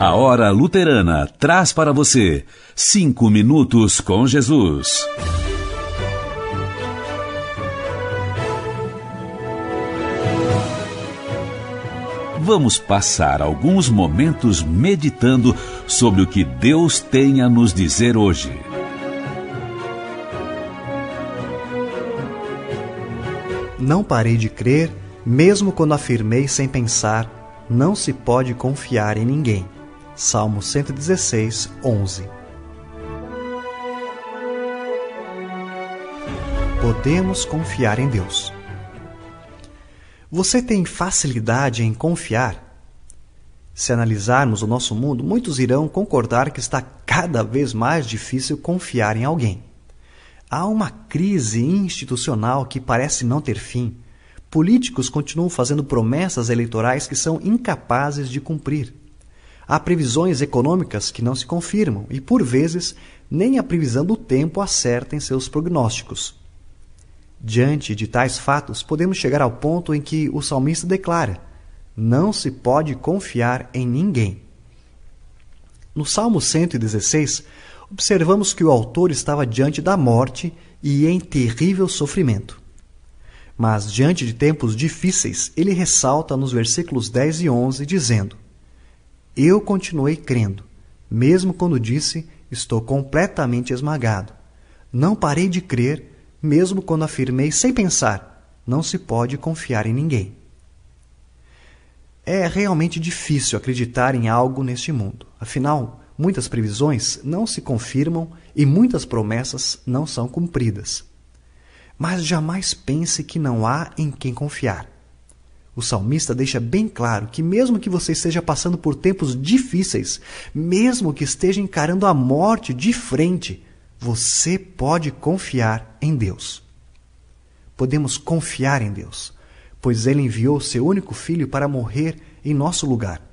A Hora Luterana traz para você cinco minutos com Jesus. Vamos passar alguns momentos meditando sobre o que Deus tem a nos dizer hoje. Não parei de crer, mesmo quando afirmei sem pensar: não se pode confiar em ninguém. Salmo 116, 11. Podemos confiar em Deus. Você tem facilidade em confiar? Se analisarmos o nosso mundo, muitos irão concordar que está cada vez mais difícil confiar em alguém. Há uma crise institucional que parece não ter fim. Políticos continuam fazendo promessas eleitorais que são incapazes de cumprir. Há previsões econômicas que não se confirmam e, por vezes, nem a previsão do tempo acerta em seus prognósticos. Diante de tais fatos, podemos chegar ao ponto em que o salmista declara: Não se pode confiar em ninguém. No Salmo 116, observamos que o autor estava diante da morte e em terrível sofrimento. Mas, diante de tempos difíceis, ele ressalta nos versículos 10 e 11, dizendo: eu continuei crendo, mesmo quando disse: Estou completamente esmagado. Não parei de crer, mesmo quando afirmei sem pensar: Não se pode confiar em ninguém. É realmente difícil acreditar em algo neste mundo. Afinal, muitas previsões não se confirmam e muitas promessas não são cumpridas. Mas jamais pense que não há em quem confiar. O salmista deixa bem claro que, mesmo que você esteja passando por tempos difíceis, mesmo que esteja encarando a morte de frente, você pode confiar em Deus. Podemos confiar em Deus, pois Ele enviou seu único filho para morrer em nosso lugar.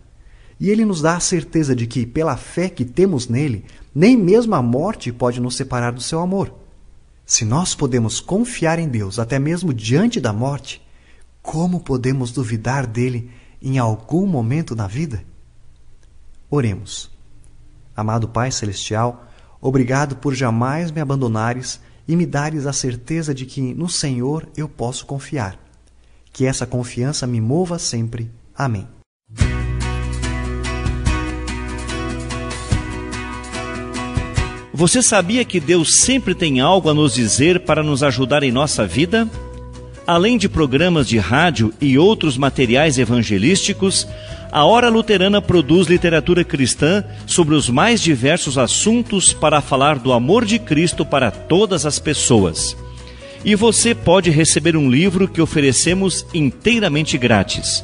E Ele nos dá a certeza de que, pela fé que temos nele, nem mesmo a morte pode nos separar do seu amor. Se nós podemos confiar em Deus até mesmo diante da morte, como podemos duvidar dele em algum momento na vida? Oremos. Amado Pai Celestial, obrigado por jamais me abandonares e me dares a certeza de que no Senhor eu posso confiar. Que essa confiança me mova sempre. Amém. Você sabia que Deus sempre tem algo a nos dizer para nos ajudar em nossa vida? Além de programas de rádio e outros materiais evangelísticos, a Hora Luterana produz literatura cristã sobre os mais diversos assuntos para falar do amor de Cristo para todas as pessoas. E você pode receber um livro que oferecemos inteiramente grátis.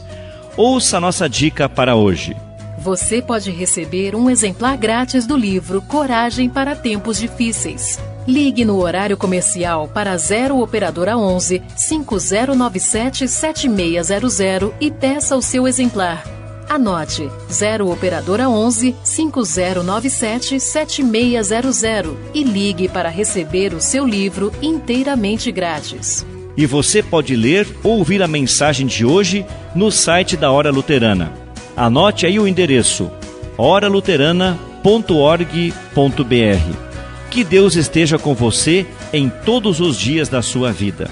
Ouça a nossa dica para hoje. Você pode receber um exemplar grátis do livro Coragem para Tempos Difíceis. Ligue no horário comercial para 0 Operadora 11 5097 7600 e peça o seu exemplar. Anote 0 Operadora 11 5097 7600 e ligue para receber o seu livro inteiramente grátis. E você pode ler ou ouvir a mensagem de hoje no site da Hora Luterana. Anote aí o endereço oraluterana.org.br. Que Deus esteja com você em todos os dias da sua vida.